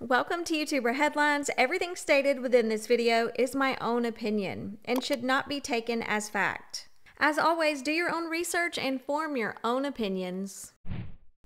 Welcome to YouTuber Headlines. Everything stated within this video is my own opinion and should not be taken as fact. As always, do your own research and form your own opinions.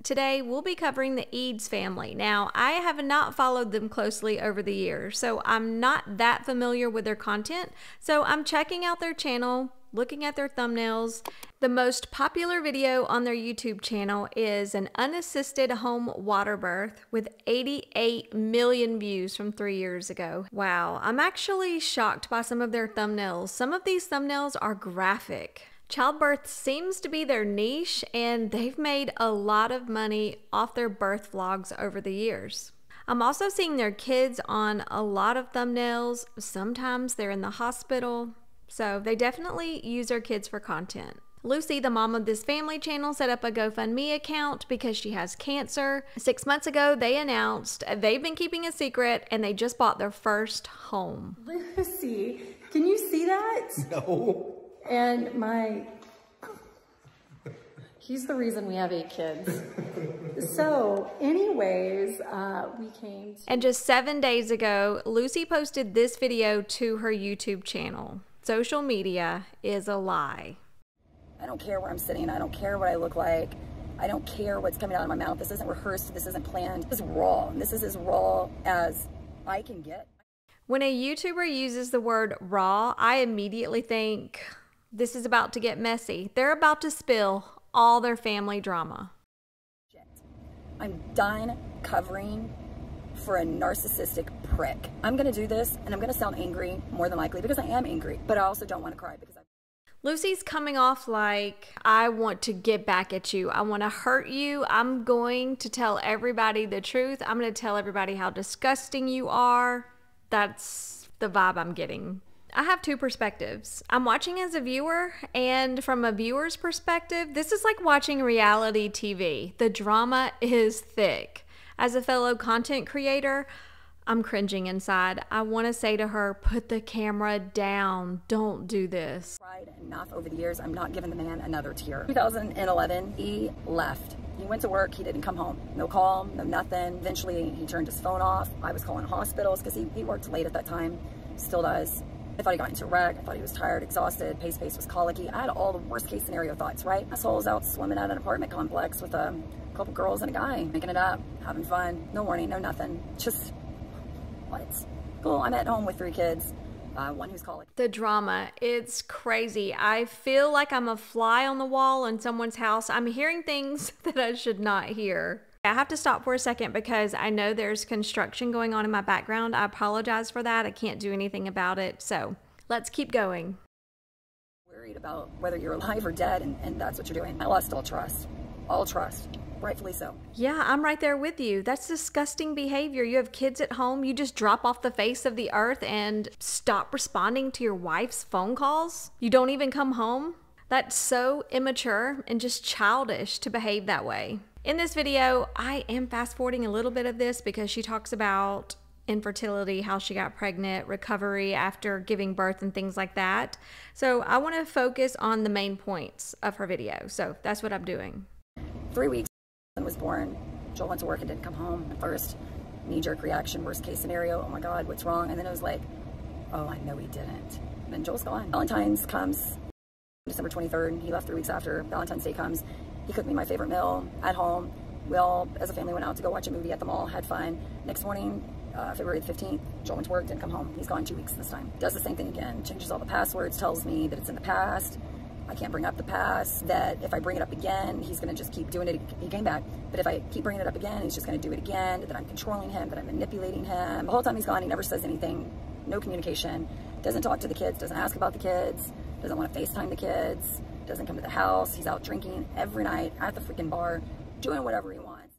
Today, we'll be covering the Eades family. Now, I have not followed them closely over the years, so I'm not that familiar with their content. So I'm checking out their channel, looking at their thumbnails. The most popular video on their YouTube channel is an unassisted home water birth with 88 million views from three years ago. Wow, I'm actually shocked by some of their thumbnails. Some of these thumbnails are graphic. Childbirth seems to be their niche, and they've made a lot of money off their birth vlogs over the years. I'm also seeing their kids on a lot of thumbnails. Sometimes they're in the hospital, so they definitely use their kids for content. Lucy, the mom of this family channel, set up a GoFundMe account because she has cancer. Six months ago, they announced they've been keeping a secret and they just bought their first home. Lucy, can you see that? No. And my, he's the reason we have eight kids. so anyways, uh, we came to And just seven days ago, Lucy posted this video to her YouTube channel. Social media is a lie. I don't care where I'm sitting. I don't care what I look like. I don't care what's coming out of my mouth. This isn't rehearsed. This isn't planned. This is raw. This is as raw as I can get. When a YouTuber uses the word raw, I immediately think this is about to get messy. They're about to spill all their family drama. I'm done covering for a narcissistic prick. I'm going to do this and I'm going to sound angry more than likely because I am angry, but I also don't want to cry because I Lucy's coming off like, I want to get back at you. I want to hurt you. I'm going to tell everybody the truth. I'm going to tell everybody how disgusting you are. That's the vibe I'm getting. I have two perspectives. I'm watching as a viewer, and from a viewer's perspective, this is like watching reality TV. The drama is thick. As a fellow content creator, I'm cringing inside. I want to say to her, put the camera down. Don't do this. cried enough over the years. I'm not giving the man another tear. 2011, he left. He went to work. He didn't come home. No call, no nothing. Eventually, he turned his phone off. I was calling hospitals because he, he worked late at that time. Still does. I thought he got into a wreck. I thought he was tired, exhausted. Pace pace was colicky. I had all the worst case scenario thoughts, right? Was out swimming at an apartment complex with a couple girls and a guy, making it up, having fun. No warning, no nothing. Just what? Cool. I'm at home with three kids. Uh, one who's colicky. The drama, it's crazy. I feel like I'm a fly on the wall in someone's house. I'm hearing things that I should not hear. I have to stop for a second because I know there's construction going on in my background. I apologize for that. I can't do anything about it. So let's keep going. Worried about whether you're alive or dead, and, and that's what you're doing. I lost all trust. All trust. Rightfully so. Yeah, I'm right there with you. That's disgusting behavior. You have kids at home, you just drop off the face of the earth and stop responding to your wife's phone calls. You don't even come home. That's so immature and just childish to behave that way. In this video, I am fast forwarding a little bit of this because she talks about infertility, how she got pregnant, recovery after giving birth, and things like that. So I want to focus on the main points of her video. So that's what I'm doing. Three weeks was born. Joel went to work and didn't come home. At first, knee jerk reaction, worst case scenario. Oh my God, what's wrong? And then it was like, oh, I know he didn't. And then Joel's gone. Valentine's comes December 23rd. He left three weeks after Valentine's Day comes. He cooked me my favorite meal at home. We all, as a family, went out to go watch a movie at the mall, had fun. Next morning, uh, February the 15th, Joel went to work, didn't come home. He's gone two weeks this time. Does the same thing again, changes all the passwords, tells me that it's in the past. I can't bring up the past, that if I bring it up again, he's gonna just keep doing it. He came back, but if I keep bringing it up again, he's just gonna do it again, that I'm controlling him, that I'm manipulating him. The whole time he's gone, he never says anything, no communication, doesn't talk to the kids, doesn't ask about the kids, doesn't wanna FaceTime the kids, doesn't come to the house. He's out drinking every night at the freaking bar, doing whatever he wants.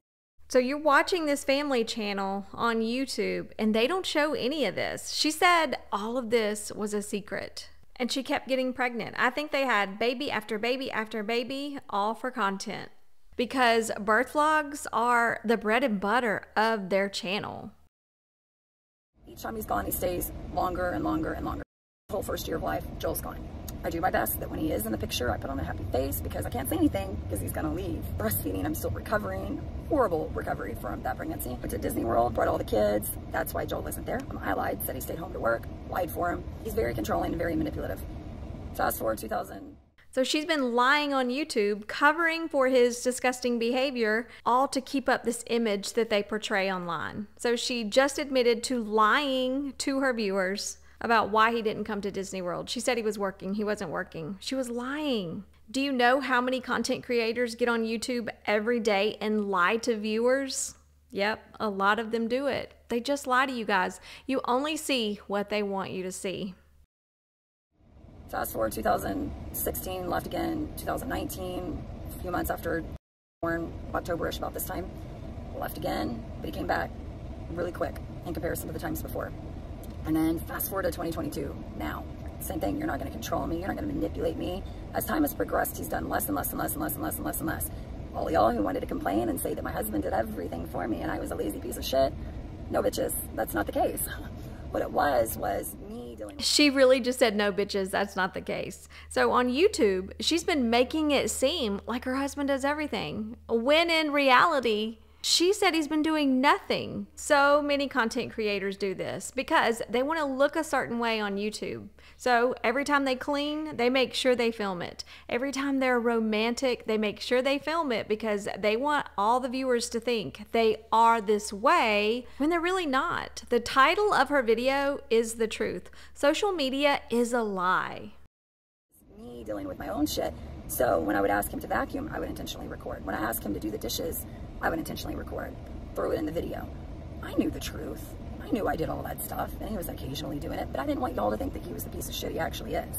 So you're watching this family channel on YouTube and they don't show any of this. She said all of this was a secret and she kept getting pregnant. I think they had baby after baby after baby all for content because birth vlogs are the bread and butter of their channel. Each time he's gone, he stays longer and longer and longer. Whole first year of life, Joel's gone. I do my best that when he is in the picture, I put on a happy face because I can't say anything because he's gonna leave. Breastfeeding, I'm still recovering. Horrible recovery from that pregnancy. Went to Disney World, brought all the kids. That's why Joel isn't there. I lied, said he stayed home to work, lied for him. He's very controlling and very manipulative. Fast forward 2000. So she's been lying on YouTube, covering for his disgusting behavior, all to keep up this image that they portray online. So she just admitted to lying to her viewers about why he didn't come to Disney World. She said he was working, he wasn't working. She was lying. Do you know how many content creators get on YouTube every day and lie to viewers? Yep, a lot of them do it. They just lie to you guys. You only see what they want you to see. Fast forward 2016, left again 2019, a few months after born, Octoberish about this time, left again, but he came back really quick in comparison to the times before. And then fast forward to 2022, now. Same thing, you're not gonna control me, you're not gonna manipulate me. As time has progressed, he's done less and less and less and less and less and less and less. All y'all who wanted to complain and say that my husband did everything for me and I was a lazy piece of shit, no bitches, that's not the case. What it was, was me doing- She really just said, no bitches, that's not the case. So on YouTube, she's been making it seem like her husband does everything, when in reality, she said he's been doing nothing. So many content creators do this because they want to look a certain way on YouTube. So every time they clean, they make sure they film it. Every time they're romantic, they make sure they film it because they want all the viewers to think they are this way when they're really not. The title of her video is the truth. Social media is a lie. Me dealing with my own shit. So when I would ask him to vacuum, I would intentionally record. When I asked him to do the dishes, I would intentionally record, throw it in the video. I knew the truth. I knew I did all that stuff, and he was occasionally doing it, but I didn't want y'all to think that he was the piece of shit he actually is.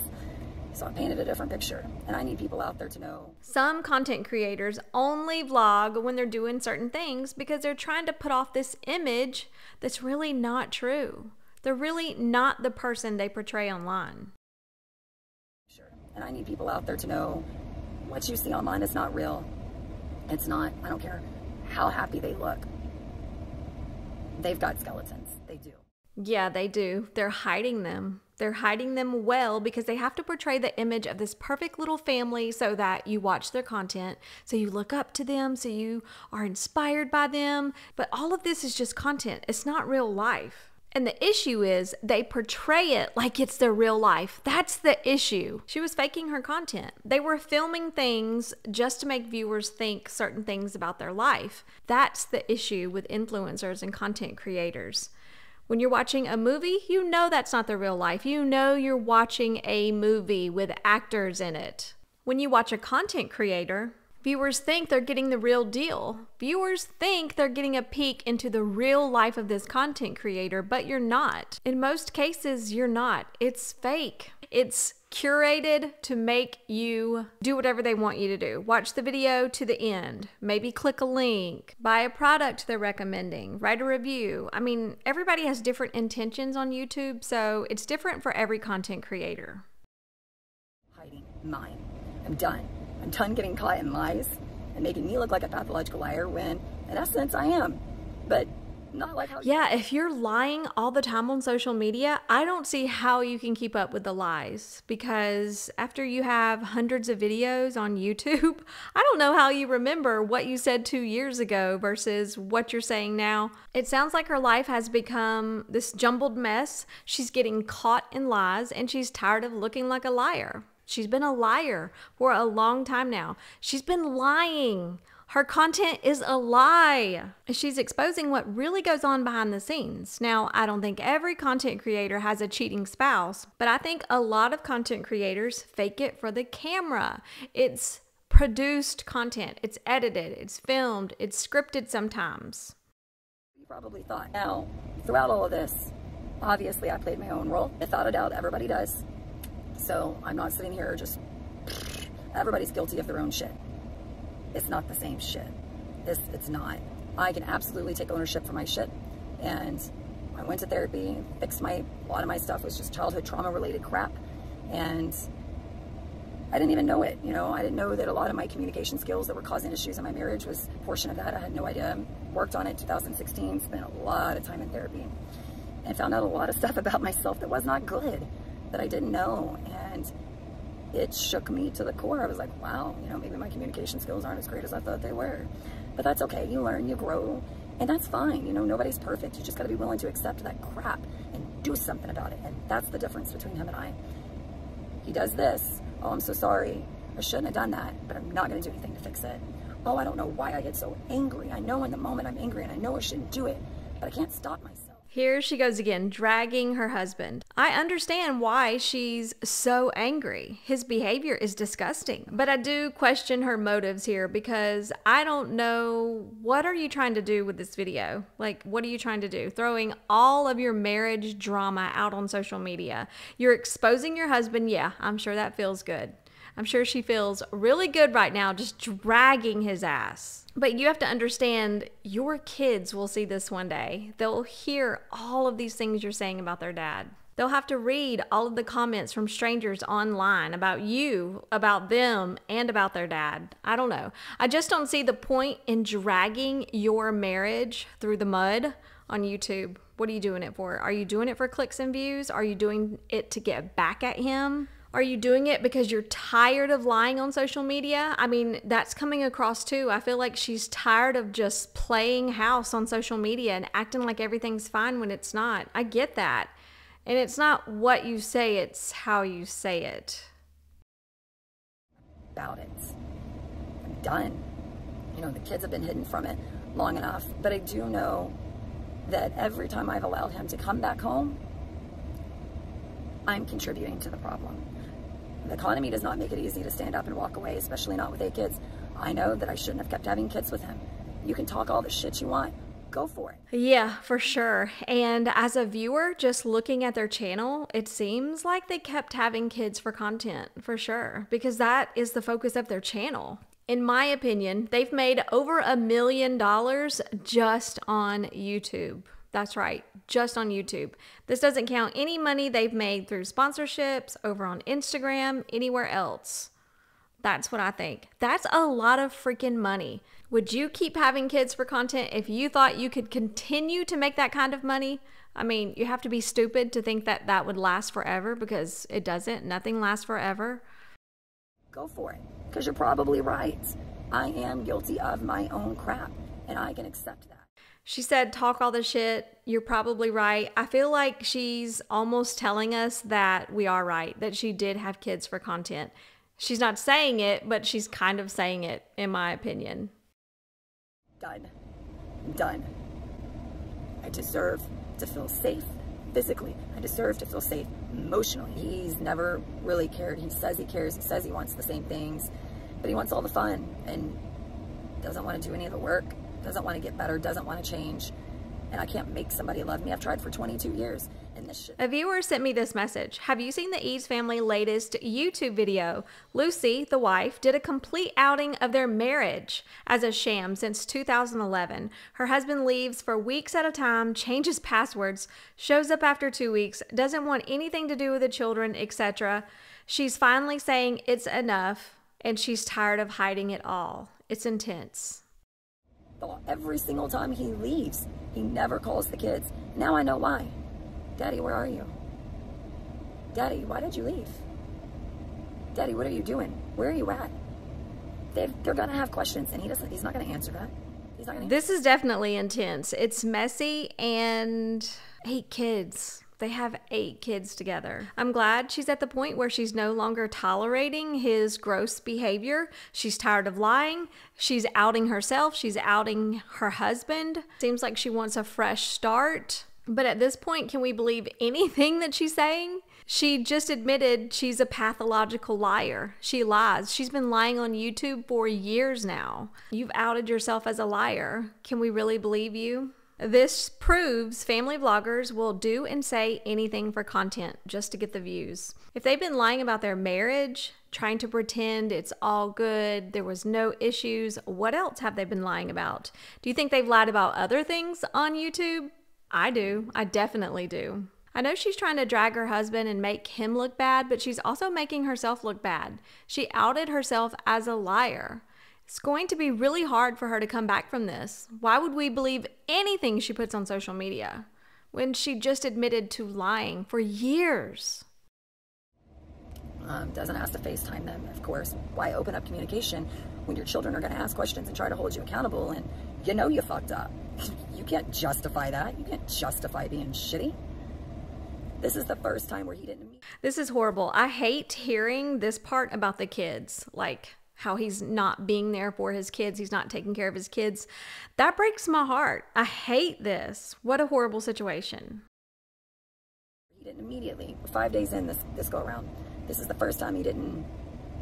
So I painted a different picture, and I need people out there to know. Some content creators only vlog when they're doing certain things because they're trying to put off this image that's really not true. They're really not the person they portray online. Sure. And I need people out there to know what you see online is not real. It's not. I don't care how happy they look. They've got skeletons. They do. Yeah, they do. They're hiding them. They're hiding them well because they have to portray the image of this perfect little family so that you watch their content, so you look up to them, so you are inspired by them. But all of this is just content, it's not real life. And the issue is they portray it like it's their real life. That's the issue. She was faking her content. They were filming things just to make viewers think certain things about their life. That's the issue with influencers and content creators. When you're watching a movie, you know that's not the real life. You know you're watching a movie with actors in it. When you watch a content creator, Viewers think they're getting the real deal. Viewers think they're getting a peek into the real life of this content creator, but you're not. In most cases, you're not. It's fake. It's curated to make you do whatever they want you to do. Watch the video to the end, maybe click a link, buy a product they're recommending, write a review. I mean, everybody has different intentions on YouTube, so it's different for every content creator. Hiding mine. I'm done. I'm done getting caught in lies and making me look like a pathological liar when, in essence, I am. But not like how. Yeah, if you're lying all the time on social media, I don't see how you can keep up with the lies because after you have hundreds of videos on YouTube, I don't know how you remember what you said two years ago versus what you're saying now. It sounds like her life has become this jumbled mess. She's getting caught in lies and she's tired of looking like a liar. She's been a liar for a long time now. She's been lying. Her content is a lie. She's exposing what really goes on behind the scenes. Now, I don't think every content creator has a cheating spouse, but I think a lot of content creators fake it for the camera. It's produced content, it's edited, it's filmed, it's scripted sometimes. You probably thought. Now, throughout all of this, obviously I played my own role. Without a doubt, everybody does. So I'm not sitting here just, everybody's guilty of their own shit. It's not the same shit. It's, it's not. I can absolutely take ownership for my shit. And I went to therapy, fixed my, a lot of my stuff was just childhood trauma related crap. And I didn't even know it. You know, I didn't know that a lot of my communication skills that were causing issues in my marriage was a portion of that. I had no idea. Worked on it 2016, spent a lot of time in therapy and found out a lot of stuff about myself that was not good that I didn't know. And it shook me to the core. I was like, wow, you know, maybe my communication skills aren't as great as I thought they were. But that's okay. You learn, you grow, and that's fine. You know, nobody's perfect. You just got to be willing to accept that crap and do something about it. And that's the difference between him and I. He does this. Oh, I'm so sorry. I shouldn't have done that, but I'm not going to do anything to fix it. Oh, I don't know why I get so angry. I know in the moment I'm angry and I know I shouldn't do it, but I can't stop myself. Here she goes again, dragging her husband. I understand why she's so angry. His behavior is disgusting. But I do question her motives here because I don't know what are you trying to do with this video? Like what are you trying to do? Throwing all of your marriage drama out on social media. You're exposing your husband. Yeah, I'm sure that feels good. I'm sure she feels really good right now just dragging his ass. But you have to understand your kids will see this one day. They'll hear all of these things you're saying about their dad. They'll have to read all of the comments from strangers online about you, about them, and about their dad. I don't know. I just don't see the point in dragging your marriage through the mud on YouTube. What are you doing it for? Are you doing it for clicks and views? Are you doing it to get back at him? Are you doing it because you're tired of lying on social media? I mean, that's coming across too. I feel like she's tired of just playing house on social media and acting like everything's fine when it's not. I get that. And it's not what you say, it's how you say it. About it. I'm done. You know, the kids have been hidden from it long enough, but I do know that every time I've allowed him to come back home, I'm contributing to the problem. The economy does not make it easy to stand up and walk away, especially not with eight kids. I know that I shouldn't have kept having kids with him. You can talk all the shit you want. Go for it. Yeah, for sure. And as a viewer, just looking at their channel, it seems like they kept having kids for content, for sure, because that is the focus of their channel. In my opinion, they've made over a million dollars just on YouTube. That's right, just on YouTube. This doesn't count any money they've made through sponsorships, over on Instagram, anywhere else. That's what I think. That's a lot of freaking money. Would you keep having kids for content if you thought you could continue to make that kind of money? I mean, you have to be stupid to think that that would last forever because it doesn't. Nothing lasts forever. Go for it, because you're probably right. I am guilty of my own crap, and I can accept that. She said, talk all the shit. You're probably right. I feel like she's almost telling us that we are right, that she did have kids for content. She's not saying it, but she's kind of saying it, in my opinion. Done. Done. I deserve to feel safe physically. I deserve to feel safe emotionally. He's never really cared. He says he cares. He says he wants the same things, but he wants all the fun and doesn't want to do any of the work doesn't want to get better, doesn't want to change. And I can't make somebody love me. I've tried for 22 years. And this shit. A viewer sent me this message. Have you seen the Eades family latest YouTube video? Lucy, the wife, did a complete outing of their marriage as a sham since 2011. Her husband leaves for weeks at a time, changes passwords, shows up after two weeks, doesn't want anything to do with the children, etc. She's finally saying it's enough and she's tired of hiding it all. It's intense every single time he leaves, he never calls the kids. Now I know why. Daddy, where are you? Daddy, why did you leave? Daddy, what are you doing? Where are you at? they are gonna have questions, and he doesn't. He's not gonna answer that. He's not gonna. This is definitely intense. It's messy and hate kids. They have eight kids together. I'm glad she's at the point where she's no longer tolerating his gross behavior. She's tired of lying. She's outing herself. She's outing her husband. Seems like she wants a fresh start. But at this point, can we believe anything that she's saying? She just admitted she's a pathological liar. She lies. She's been lying on YouTube for years now. You've outed yourself as a liar. Can we really believe you? This proves family vloggers will do and say anything for content just to get the views. If they've been lying about their marriage, trying to pretend it's all good, there was no issues, what else have they been lying about? Do you think they've lied about other things on YouTube? I do. I definitely do. I know she's trying to drag her husband and make him look bad, but she's also making herself look bad. She outed herself as a liar. It's going to be really hard for her to come back from this. Why would we believe anything she puts on social media when she just admitted to lying for years? Um, doesn't ask to FaceTime them, of course. Why open up communication when your children are going to ask questions and try to hold you accountable and you know you fucked up? you can't justify that. You can't justify being shitty. This is the first time where he didn't meet. This is horrible. I hate hearing this part about the kids. Like, how he's not being there for his kids, he's not taking care of his kids. That breaks my heart. I hate this. What a horrible situation. He didn't immediately, five days in this, this go around. This is the first time he didn't,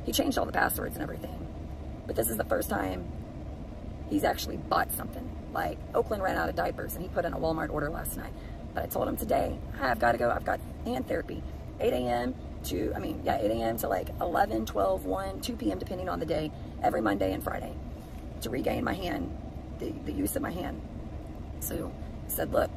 he changed all the passwords and everything. But this is the first time he's actually bought something. Like Oakland ran out of diapers and he put in a Walmart order last night. But I told him today, I've got to go. I've got hand therapy, 8 a.m. to, I mean, yeah, 8 a.m. to like 11, 12, 1, 2 p.m. depending on the day, every Monday and Friday to regain my hand, the, the use of my hand. So I said, look,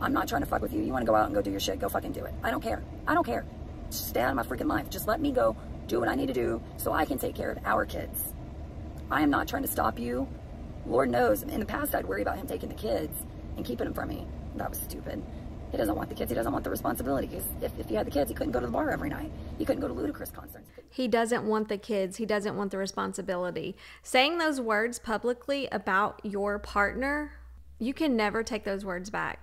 I'm not trying to fuck with you. You want to go out and go do your shit, go fucking do it. I don't care. I don't care. Just stay out of my freaking life. Just let me go do what I need to do so I can take care of our kids. I am not trying to stop you. Lord knows, in the past, I'd worry about him taking the kids and keeping them from me. That was stupid. He doesn't want the kids. He doesn't want the responsibility. Because if, if he had the kids, he couldn't go to the bar every night. He couldn't go to Ludacris concerts. He doesn't want the kids. He doesn't want the responsibility. Saying those words publicly about your partner, you can never take those words back.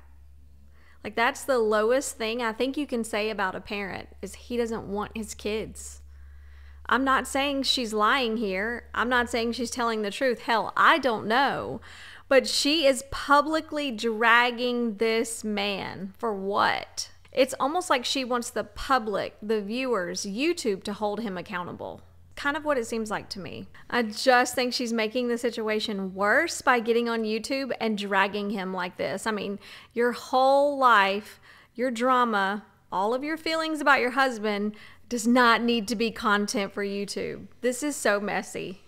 Like that's the lowest thing I think you can say about a parent is he doesn't want his kids. I'm not saying she's lying here. I'm not saying she's telling the truth. Hell, I don't know. But she is publicly dragging this man for what? It's almost like she wants the public, the viewers, YouTube to hold him accountable. Kind of what it seems like to me. I just think she's making the situation worse by getting on YouTube and dragging him like this. I mean, your whole life, your drama, all of your feelings about your husband does not need to be content for YouTube. This is so messy.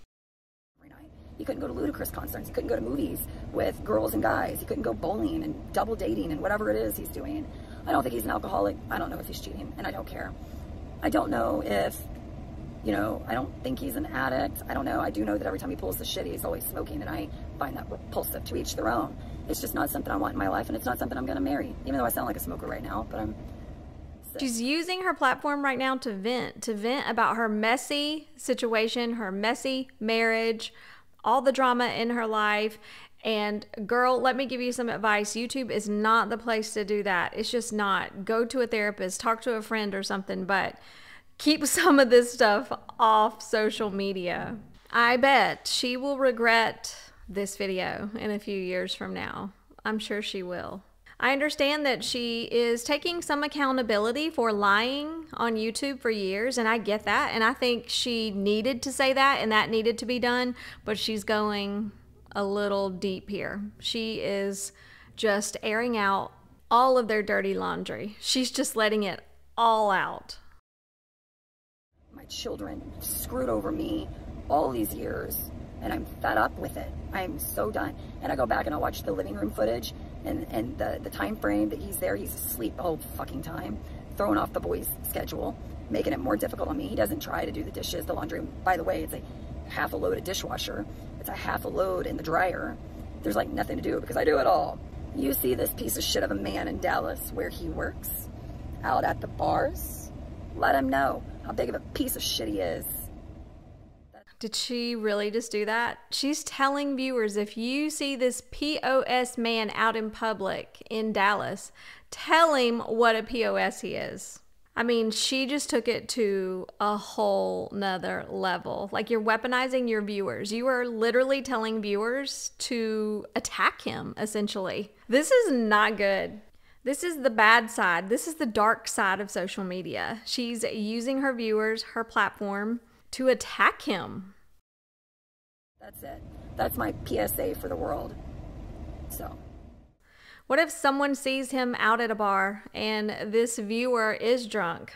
He couldn't go to Ludacris concerts. He couldn't go to movies with girls and guys. He couldn't go bowling and double dating and whatever it is he's doing. I don't think he's an alcoholic. I don't know if he's cheating, and I don't care. I don't know if, you know, I don't think he's an addict. I don't know. I do know that every time he pulls the shit, he's always smoking, and I find that repulsive to each their own. It's just not something I want in my life, and it's not something I'm going to marry, even though I sound like a smoker right now, but I'm She's using her platform right now to vent, to vent about her messy situation, her messy marriage, all the drama in her life. And girl, let me give you some advice. YouTube is not the place to do that. It's just not. Go to a therapist, talk to a friend or something, but keep some of this stuff off social media. I bet she will regret this video in a few years from now. I'm sure she will. I understand that she is taking some accountability for lying on YouTube for years, and I get that. And I think she needed to say that, and that needed to be done, but she's going a little deep here. She is just airing out all of their dirty laundry. She's just letting it all out. My children screwed over me all these years, and I'm fed up with it. I'm so done. And I go back and I watch the living room footage, and, and the, the time frame that he's there, he's asleep the whole fucking time, throwing off the boys' schedule, making it more difficult on me. He doesn't try to do the dishes, the laundry. By the way, it's a half a load of dishwasher. It's a half a load in the dryer. There's like nothing to do because I do it all. You see this piece of shit of a man in Dallas where he works out at the bars. Let him know how big of a piece of shit he is. Did she really just do that? She's telling viewers if you see this POS man out in public in Dallas, tell him what a POS he is. I mean, she just took it to a whole nother level. Like you're weaponizing your viewers. You are literally telling viewers to attack him, essentially. This is not good. This is the bad side. This is the dark side of social media. She's using her viewers, her platform, to attack him. That's it. That's my PSA for the world. So. What if someone sees him out at a bar and this viewer is drunk?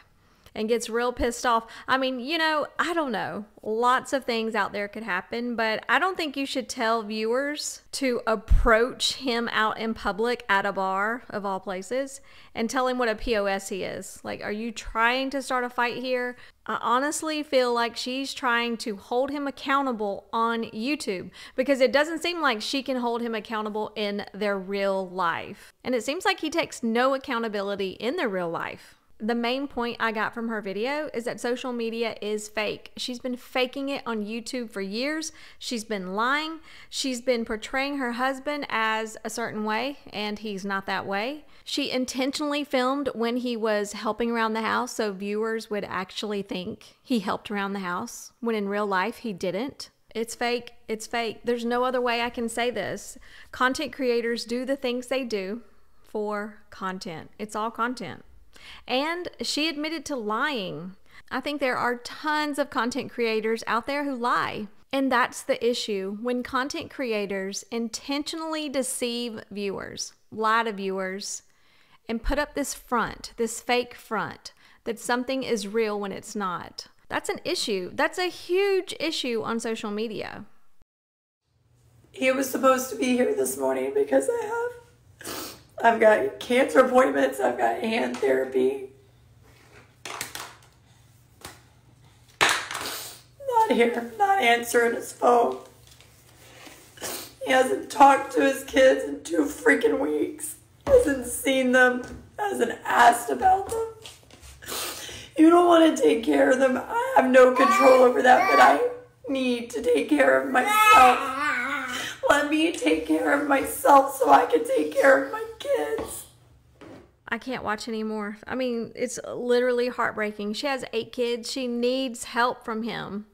And gets real pissed off. I mean, you know, I don't know. Lots of things out there could happen, but I don't think you should tell viewers to approach him out in public at a bar, of all places, and tell him what a POS he is. Like, are you trying to start a fight here? I honestly feel like she's trying to hold him accountable on YouTube because it doesn't seem like she can hold him accountable in their real life. And it seems like he takes no accountability in their real life. The main point I got from her video is that social media is fake. She's been faking it on YouTube for years. She's been lying. She's been portraying her husband as a certain way, and he's not that way. She intentionally filmed when he was helping around the house so viewers would actually think he helped around the house, when in real life he didn't. It's fake. It's fake. There's no other way I can say this. Content creators do the things they do for content, it's all content. And she admitted to lying. I think there are tons of content creators out there who lie. And that's the issue when content creators intentionally deceive viewers, lie to viewers, and put up this front, this fake front, that something is real when it's not. That's an issue. That's a huge issue on social media. He was supposed to be here this morning because I have I've got cancer appointments, I've got hand therapy. Not here, not answering his phone. He hasn't talked to his kids in two freaking weeks. Hasn't seen them, hasn't asked about them. You don't want to take care of them. I have no control over that, but I need to take care of myself. Let me take care of myself so I can take care of my kids. I can't watch anymore. I mean, it's literally heartbreaking. She has eight kids. She needs help from him.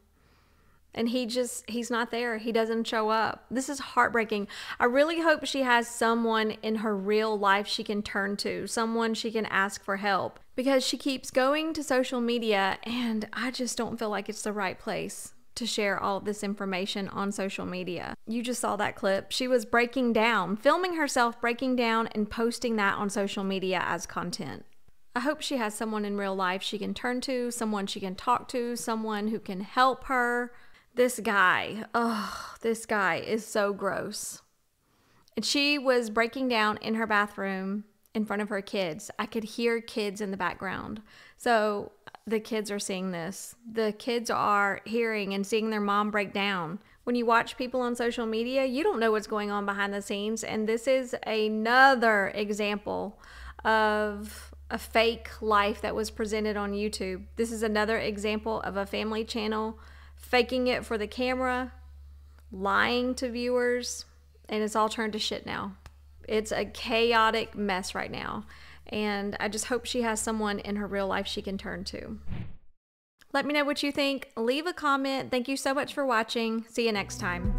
And he just, he's not there. He doesn't show up. This is heartbreaking. I really hope she has someone in her real life she can turn to, someone she can ask for help. Because she keeps going to social media, and I just don't feel like it's the right place to share all this information on social media. You just saw that clip. She was breaking down, filming herself breaking down and posting that on social media as content. I hope she has someone in real life she can turn to, someone she can talk to, someone who can help her. This guy, oh, this guy is so gross. And she was breaking down in her bathroom in front of her kids. I could hear kids in the background. So the kids are seeing this. The kids are hearing and seeing their mom break down. When you watch people on social media, you don't know what's going on behind the scenes. And this is another example of a fake life that was presented on YouTube. This is another example of a family channel faking it for the camera, lying to viewers, and it's all turned to shit now. It's a chaotic mess right now and I just hope she has someone in her real life she can turn to. Let me know what you think. Leave a comment. Thank you so much for watching. See you next time.